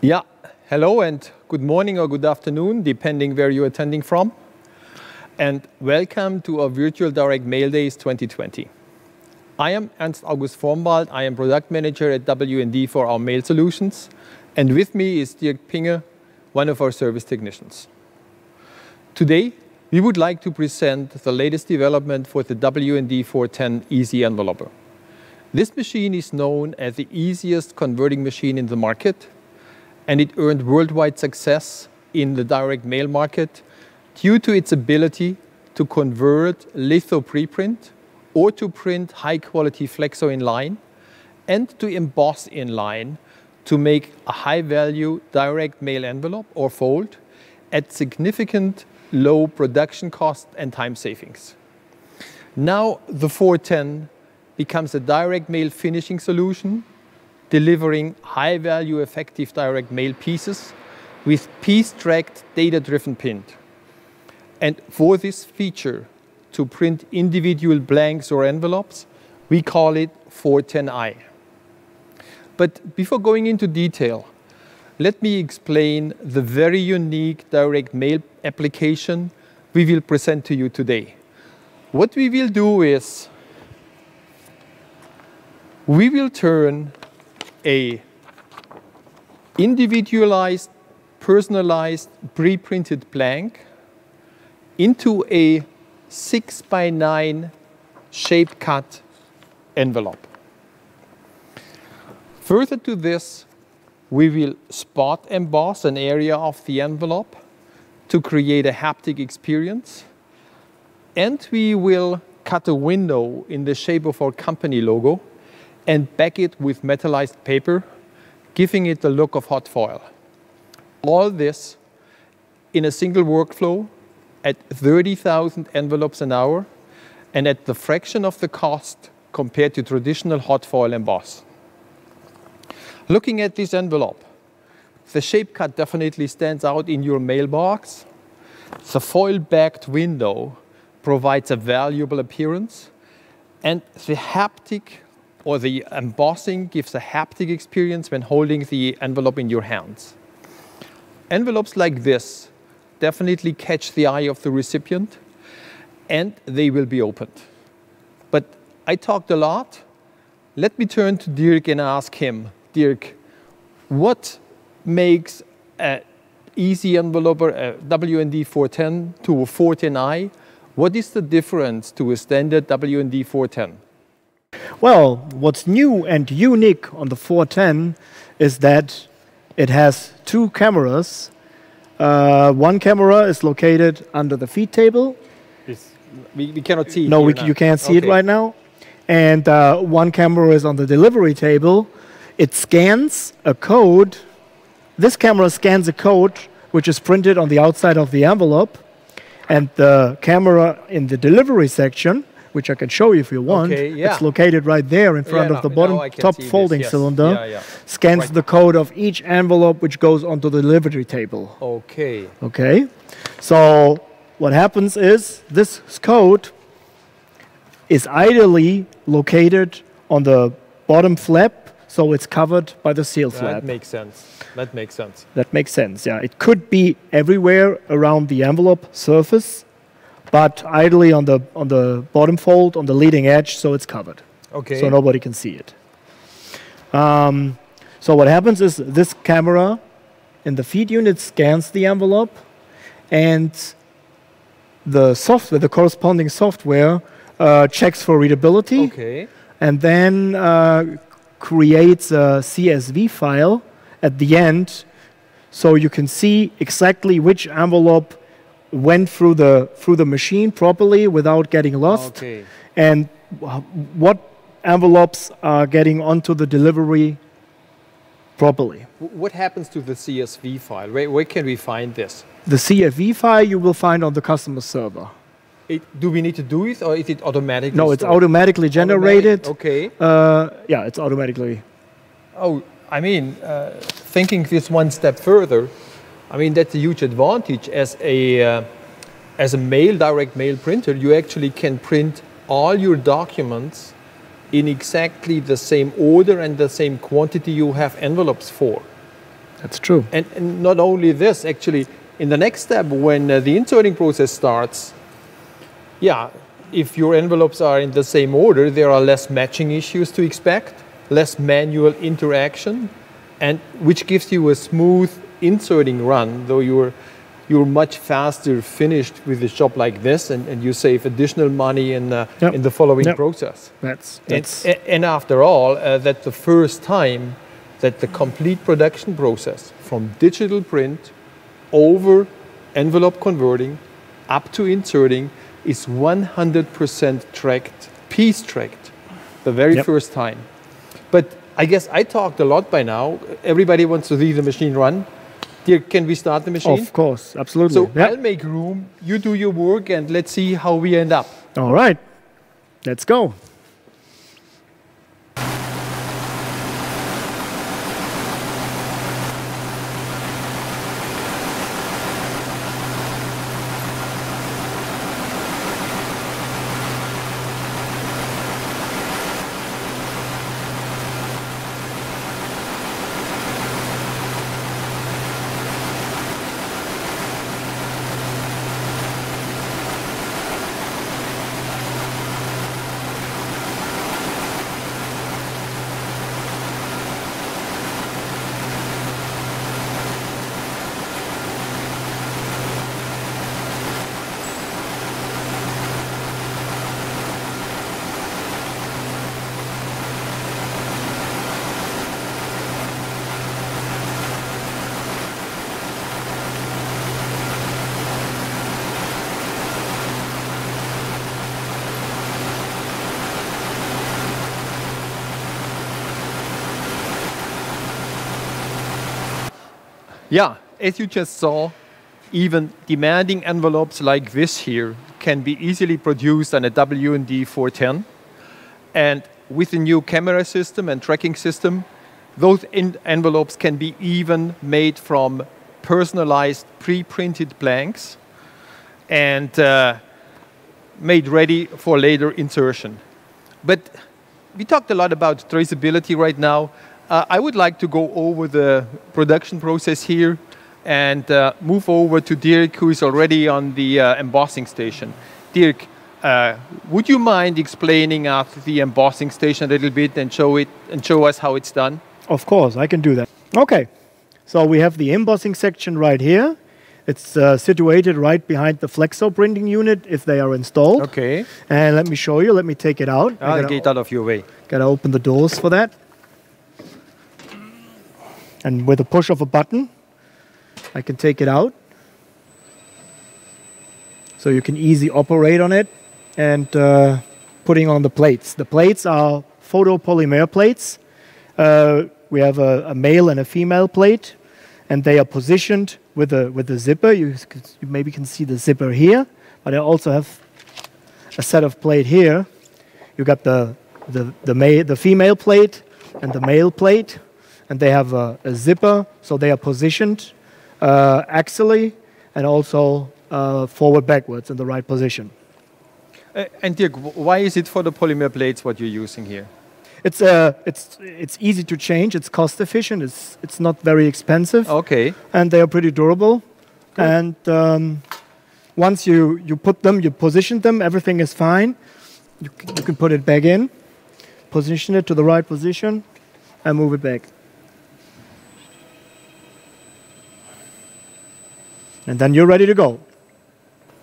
Yeah, hello and good morning or good afternoon, depending where you're attending from. And welcome to our virtual Direct Mail Days 2020. I am Ernst August Vormwald. I am product manager at W&D for our mail solutions. And with me is Dirk Pinge, one of our service technicians. Today, we would like to present the latest development for the W&D 410 Easy Enveloper. This machine is known as the easiest converting machine in the market and it earned worldwide success in the direct mail market due to its ability to convert litho preprint or to print high quality flexo in line and to emboss in line to make a high value direct mail envelope or fold at significant low production cost and time savings. Now the 410 becomes a direct mail finishing solution delivering high-value effective direct mail pieces with piece-tracked data-driven print. And for this feature, to print individual blanks or envelopes, we call it 410i. But before going into detail, let me explain the very unique direct mail application we will present to you today. What we will do is, we will turn a individualized, personalized, pre-printed blank into a six by nine shape cut envelope. Further to this, we will spot emboss an area of the envelope to create a haptic experience. And we will cut a window in the shape of our company logo and back it with metallized paper, giving it the look of hot foil. All this in a single workflow at 30,000 envelopes an hour and at the fraction of the cost compared to traditional hot foil emboss. Looking at this envelope, the shape cut definitely stands out in your mailbox. The foil-backed window provides a valuable appearance and the haptic or the embossing gives a haptic experience when holding the envelope in your hands. Envelopes like this definitely catch the eye of the recipient and they will be opened. But I talked a lot. Let me turn to Dirk and ask him, Dirk, what makes an easy enveloper, a W&D 410 to a 410i? What is the difference to a standard W&D 410? Well, what's new and unique on the 410 is that it has two cameras. Uh, one camera is located under the feed table. We, we, cannot see No, we, you can't see okay. it right now. And uh, one camera is on the delivery table. It scans a code. This camera scans a code which is printed on the outside of the envelope. And the camera in the delivery section which I can show you if you want. Okay, yeah. It's located right there in front yeah, of the bottom top folding yes. cylinder. Yeah, yeah. Scans right. the code of each envelope which goes onto the delivery table. Okay. Okay. So what happens is this code is ideally located on the bottom flap, so it's covered by the seal flap. That makes sense. That makes sense. That makes sense, yeah. It could be everywhere around the envelope surface, but ideally on the on the bottom fold on the leading edge, so it's covered. Okay. So nobody can see it. Um, so what happens is this camera in the feed unit scans the envelope, and the software, the corresponding software, uh, checks for readability. Okay. And then uh, creates a CSV file at the end, so you can see exactly which envelope went through the through the machine properly without getting lost, okay. and what envelopes are getting onto the delivery properly. What happens to the CSV file? Where, where can we find this? The CSV file you will find on the customer server. It, do we need to do it, or is it automatically? No, it's automatically generated. Automatic? Okay. Uh, yeah, it's automatically. Oh, I mean, uh, thinking this one step further, I mean, that's a huge advantage as a, uh, as a mail, direct mail printer, you actually can print all your documents in exactly the same order and the same quantity you have envelopes for. That's true. And, and not only this, actually, in the next step, when uh, the inserting process starts, yeah, if your envelopes are in the same order, there are less matching issues to expect, less manual interaction, and which gives you a smooth inserting run, though you're you're much faster finished with a job like this, and, and you save additional money in uh, Yep. in the following Yep. process. That's And, that's a- and after all, uh, that's the first time that the complete production process from digital print over envelope converting up to inserting is 100% tracked, piece tracked, the very Yep. first time. But I guess I talked a lot by now. Everybody wants to see the machine run. Dirk, can we start the machine? of course, absolutely. So Yep. I'll make room, you do your work, and let's see how we end up. All right, let's go. Yeah, as you just saw, even demanding envelopes like this here can be easily produced on a WD 410. And with the new camera system and tracking system, those en- envelopes can be even made from personalized pre-printed blanks and uh, made ready for later insertion. But we talked a lot about traceability right now. Uh, I would like to go over the production process here and uh, move over to Dirk, who is already on the uh, embossing station. Dirk, uh, would you mind explaining us the embossing station a little bit and show it and show us how it's done? Of course, I can do that. Okay, so we have the embossing section right here. It's uh, situated right behind the flexo printing unit if they are installed. Okay. And let me show you. Let me take it out. I I'll gotta, get out of your way. gotta open the doors for that. And with a push of a button, I can take it out. So you can easily operate on it and uh, putting on the plates. The plates are photopolymer plates. Uh, we have a, a male and a female plate, and they are positioned with a with a zipper. You, you maybe can see the zipper here, but I also have a set of plate here. You got the the the, the female plate and the male plate, and they have a, a zipper, so they are positioned uh, axially and also uh, forward backwards in the right position. Uh, and Dirk, why is it photopolymer plates what you're using here? It's uh, it's it's easy to change. It's cost efficient. It's it's not very expensive, Okay. and they are pretty durable. Good. And um, once you you put them, you position them, everything is fine. You you can put it back in, position it to the right position, and move it back. And then you're ready to go.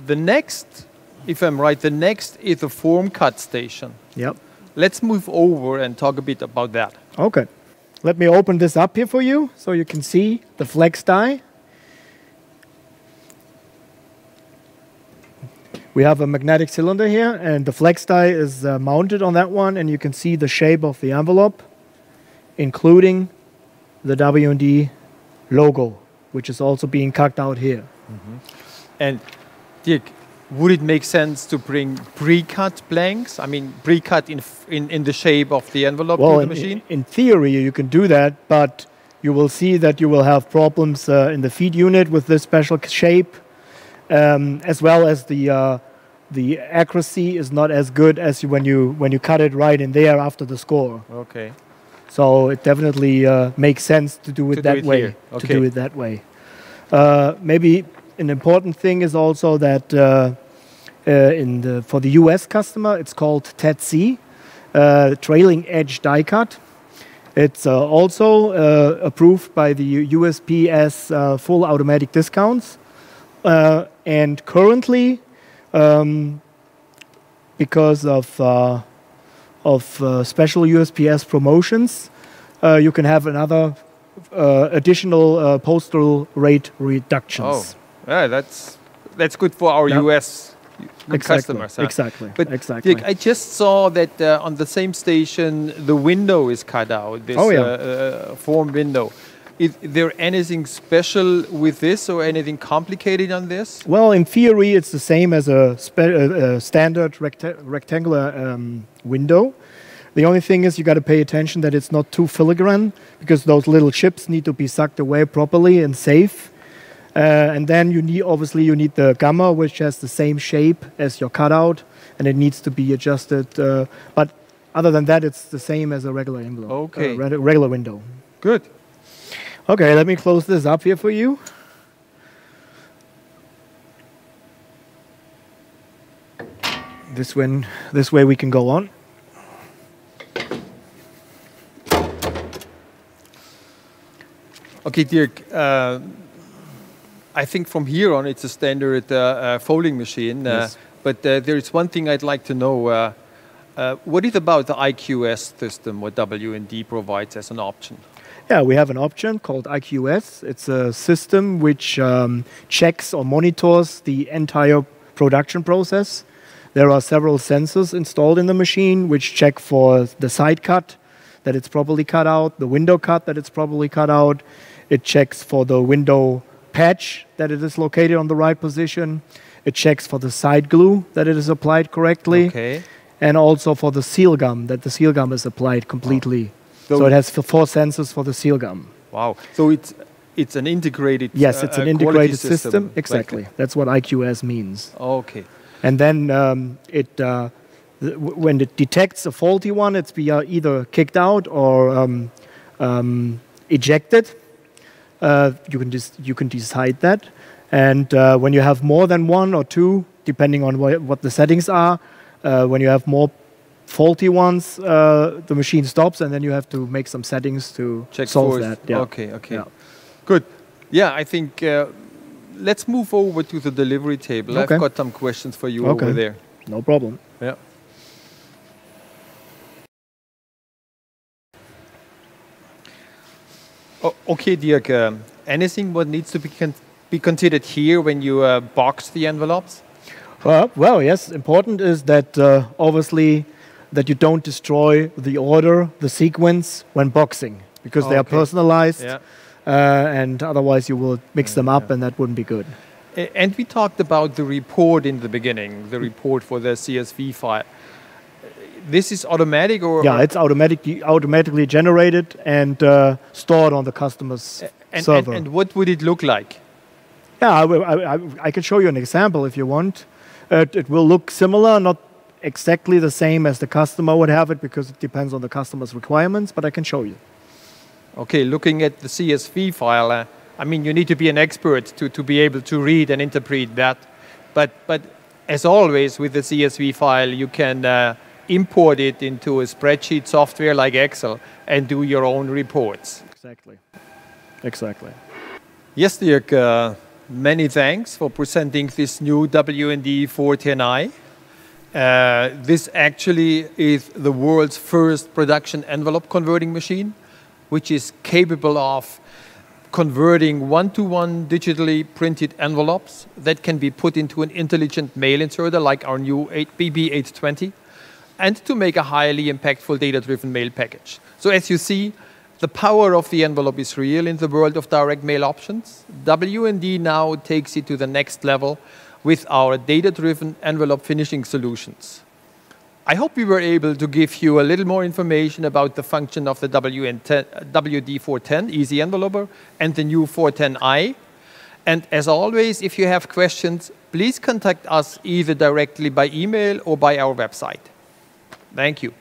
The next, if I'm right, the next is the form cut station. Yep. Let's move over and talk a bit about that. Okay. Let me open this up here for you so you can see the flex die. We have a magnetic cylinder here, and the flex die is uh, mounted on that one, and you can see the shape of the envelope, including the W&D logo, which is also being cut out here. And Dirk, would it make sense to bring pre-cut blanks? I mean, pre-cut in, in, in the shape of the envelope well, the in, machine? in theory, you can do that, but you will see that you will have problems uh, in the feed unit with this special shape, um, as well as the uh, the accuracy is not as good as you, when you when you cut it right in there after the score. Okay. So it definitely uh, makes sense to do it To do that it way. here. To do it that way. Uh, maybe an important thing is also that uh, uh, in the, for the US customer, it's called TED-C, uh, trailing edge die cut. It's uh, also uh, approved by the USPS uh, full automatic discounts. And currently, um, because of, of special USPS promotions, you can have another uh, additional uh, postal rate reductions. Oh, yeah, that's that's good for our Yeah. US exactly. customers. huh? Exactly. But exactly. Dirk, I just saw that uh, on the same station the window is cut out. This Oh, yeah. uh, uh, form window. Is there anything special with this or anything complicated on this? Well, in theory, it's the same as a, spe- uh, uh, standard recta- rectangular um, window. The only thing is you got to pay attention that it's not too filigrane because those little chips need to be sucked away properly and safe. Uh, and then you need, obviously, you need the gamma, which has the same shape as your cutout, and it needs to be adjusted. Uh, but other than that, it's the same as a regular envelope, uh, Okay. re- regular window. Good. Okay, let me close this up here for you. This one, this way we can go on. Okay, Dirk. Uh, I think from here on it's a standard uh, uh, folding machine. Uh, Yes. But uh, there is one thing I'd like to know. Uh, uh, what is about the IQS system what W&D provides as an option? Yeah, we have an option called IQS. It's a system which um, checks or monitors the entire production process. There are several sensors installed in the machine which check for the side cut, that it's properly cut out, the window cut, that it's properly cut out. It checks for the window patch, that it is located on the right position. It checks for the side glue, that it is applied correctly. Okay. And also for the seal gum, that the seal gum is applied completely. So- so it has four sensors for the seal gum. Wow. So it's it's an integrated. Yes, uh, it's an uh, quality integrated system. like Exactly. that. That's what IQS means. Okay. And then um, it, uh, th- w- when it detects a faulty one, it's uh, either kicked out or um, um, ejected. Uh, you can just you can decide that. And uh, when you have more than one or two, depending on wha- what the settings are, uh, when you have more faulty ones, uh, the machine stops, and then you have to make some settings to Check solve for that. Yeah. Okay. Okay. Yeah. Good. Yeah, I think uh, let's move over to the delivery table. Okay. I've got some questions for you Okay. over there. No problem. Yeah. O- okay, Dirk. Um, anything what needs to be con- be considered here when you uh, box the envelopes? Uh, well, yes. Important is that uh, obviously that you don't destroy the order, the sequence when boxing, because they are Okay. personalized, Yeah. uh, and otherwise you will mix them up, yeah. and that wouldn't be good. And we talked about the report in the beginning, the report for the CSV file. This is automatic or? Yeah, it's automatically automatically generated and uh, stored on the customer's and, and, server. and what would it look like? yeah, I, I, I, I can show you an example if you want. Uh, it- it will look similar, not exactly the same as the customer would have it, because it depends on the customer's requirements. But I can show you. Okay, looking at the CSV file, uh, I mean, you need to be an expert to, to be able to read and interpret that. But, but as always with the CSV file, you can uh, import it into a spreadsheet software like Excel and do your own reports. Exactly. Exactly. Yes, Dirk, uh, many thanks for presenting this new WND 410i. Uh, this actually is the world's first production envelope converting machine, which is capable of converting one-to-one digitally printed envelopes that can be put into an intelligent mail inserter like our new 8 BB820 and to make a highly impactful data-driven mail package. So as you see, the power of the envelope is real in the world of direct mail options. WND now takes it to the next level with our data-driven envelope finishing solutions. I hope we were able to give you a little more information about the function of the WD410 Easy Enveloper and the new 410i. And as always, if you have questions, please contact us either directly by email or by our website. Thank you.